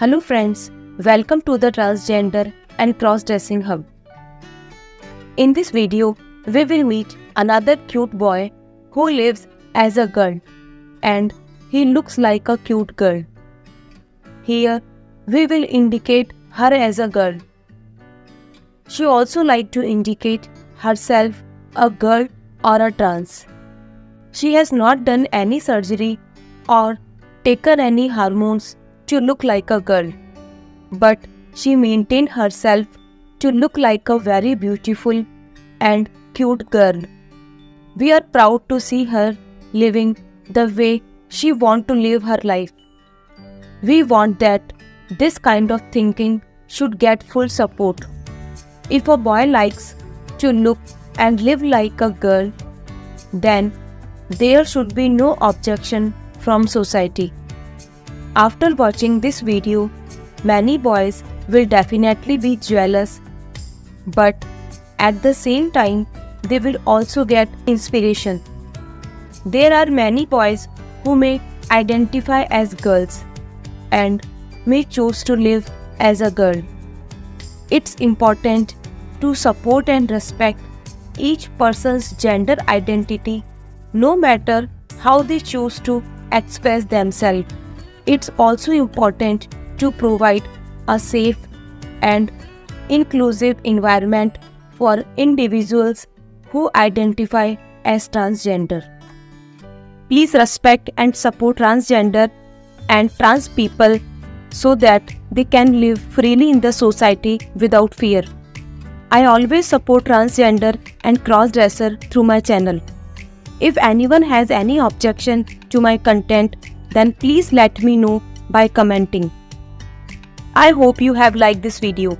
Hello friends, welcome to the Transgender and Cross-Dressing Hub. In this video, we will meet another cute boy who lives as a girl and he looks like a cute girl. Here, we will indicate her as a girl. She also like to indicate herself a girl or a trans. She has not done any surgery or taken any hormones to look like a girl, but she maintained herself to look like a very beautiful and cute girl. We are proud to see her living the way she want to live her life. We want that this kind of thinking should get full support. If a boy likes to look and live like a girl, then there should be no objection from society. After watching this video, many boys will definitely be jealous, but at the same time, they will also get inspiration. There are many boys who may identify as girls and may choose to live as a girl. It's important to support and respect each person's gender identity no matter how they choose to express themselves. It's also important to provide a safe and inclusive environment for individuals who identify as transgender. Please respect and support transgender and trans people so that they can live freely in the society without fear. I always support transgender and crossdresser through my channel. If anyone has any objection to my content, then please let me know by commenting. I hope you have liked this video.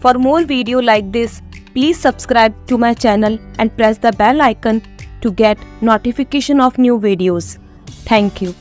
For more video like this, please subscribe to my channel and press the bell icon to get notification of new videos. Thank you.